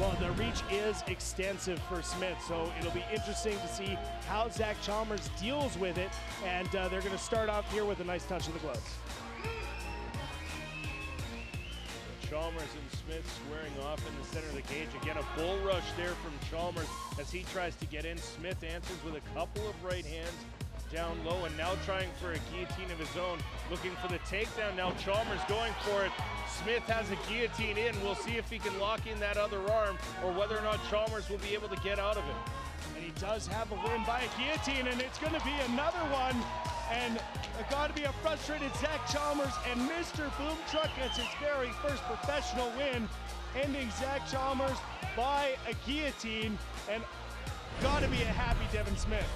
Well, the reach is extensive for Smith, so it'll be interesting to see how Zach Chalmers deals with it. And uh, they're going to start off here with a nice touch of the gloves. Chalmers and Smith squaring off in the center of the cage. Again, a bull rush there from Chalmers as he tries to get in. Smith answers with a couple of right hands down low and now trying for a guillotine of his own, looking for the takedown. Now Chalmers going for it. Smith has a guillotine in. We'll see if he can lock in that other arm or whether or not Chalmers will be able to get out of it. And he does have a win by a guillotine, and it's going to be another one. And got to be a frustrated Zach Chalmers, and Mr. Boom Truck gets his very first professional win, ending Zach Chalmers by a guillotine, and got to be a happy Devon Smith.